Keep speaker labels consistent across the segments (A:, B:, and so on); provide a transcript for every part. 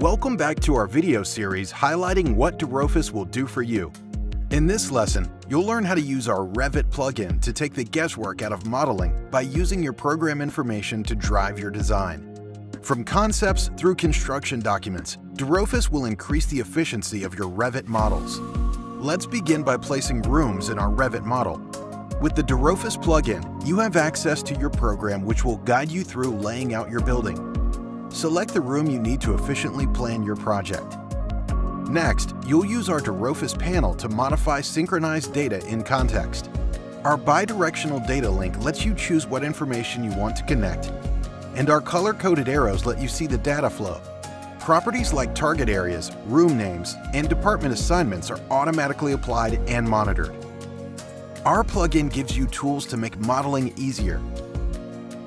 A: Welcome back to our video series highlighting what dRofus will do for you. In this lesson, you'll learn how to use our Revit plugin to take the guesswork out of modeling by using your program information to drive your design. From concepts through construction documents, dRofus will increase the efficiency of your Revit models. Let's begin by placing rooms in our Revit model. With the dRofus plugin, you have access to your program which will guide you through laying out your building. Select the room you need to efficiently plan your project. Next, you'll use our dRofus panel to modify synchronized data in context. Our bidirectional data link lets you choose what information you want to connect, and our color-coded arrows let you see the data flow. Properties like target areas, room names, and department assignments are automatically applied and monitored. Our plugin gives you tools to make modeling easier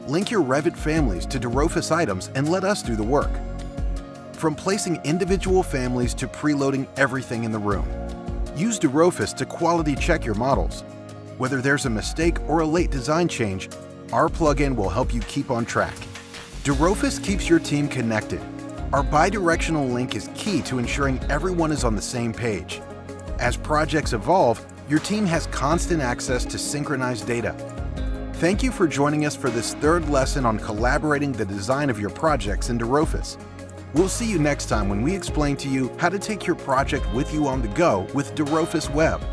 A: Link your Revit families to dRofus items and let us do the work. From placing individual families to preloading everything in the room. Use dRofus to quality check your models. Whether there's a mistake or a late design change, our plugin will help you keep on track. dRofus keeps your team connected. Our bidirectional link is key to ensuring everyone is on the same page. As projects evolve, your team has constant access to synchronized data, Thank you for joining us for this third lesson on collaborating the design of your projects in dRofus. We'll see you next time when we explain to you how to take your project with you on the go with dRofus Web.